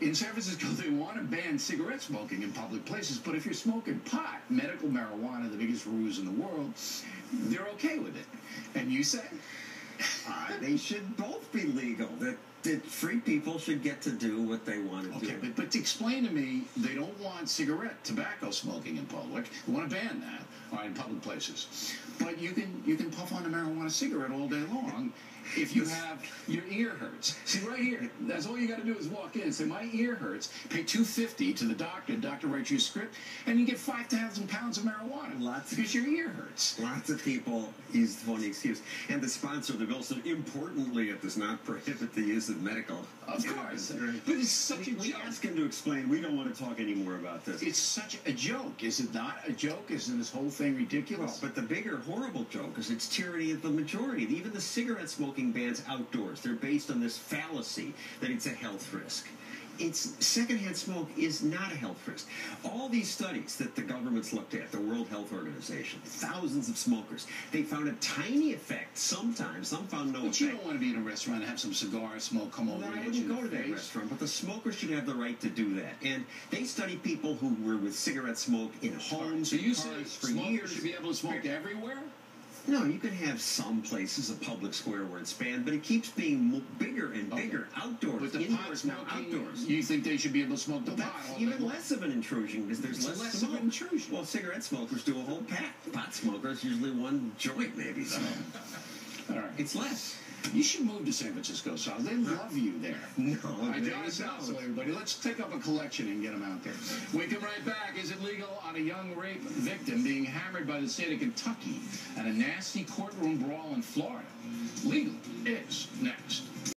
in San Francisco, they want to ban cigarette smoking in public places, but if you're smoking pot, medical marijuana, the biggest ruse in the world, they're okay with it. And you say? Uh, they should both be legal. That, that free people should get to do what they want to Okay, do. but, but to explain to me, they don't want cigarette, tobacco smoking in public. They want to ban that or in public places. But you can you can puff on a marijuana cigarette all day long if you have your ear hurts. See right here, that's all you got to do is walk in and say my ear hurts. Pay two fifty to the doctor. Doctor writes you a script, and you get five thousand pounds of marijuana. Lots of- because your ear hurts. Lots of people use the phony excuse. And the sponsor of the bill importantly, it does not prohibit the use of medical. Of cannabis." course, Right. but it's such We, a we joke. asked him to explain. We don't want to talk anymore about this. It's such a joke, is it not? A joke? Isn't this whole thing Well, ridiculous? but the bigger horrible joke is it's tyranny of the majority. Even the cigarette smoking bans outdoors. They're based on this fallacy that it's a health risk. It's secondhand smoke is not a health risk. All these studies that the government's looked at, the World Health Organization, thousands of smokers, they found a tiny effect sometimes. Some found no But effect. you don't want to be in a restaurant and have some cigar smoke come Well, over then I wouldn't go to that restaurant, but the smokers should have the right to do that. And they study people who were with cigarette smoke in homes, So you in say for smokers years. should be able to smoke everywhere? No, you can have some places, a public square where it's banned, but it keeps being bigger and bigger outdoors. But the pot indoors now outdoors. you think they should be able to smoke the pot? that's even less of an intrusion because there's It's less, less of smoke. an intrusion. Well, cigarette smokers do a whole pack. Pot smokers usually one joint, maybe. So All right. it's less. You should move to San Francisco, Sal. They love you there. No, I they gotta don't. so everybody. Let's take up a collection and get them out there. We come right back. Is it legal on a young rape victim being hammered by the state of Kentucky at a nasty courtroom brawl in Florida? Legal is next.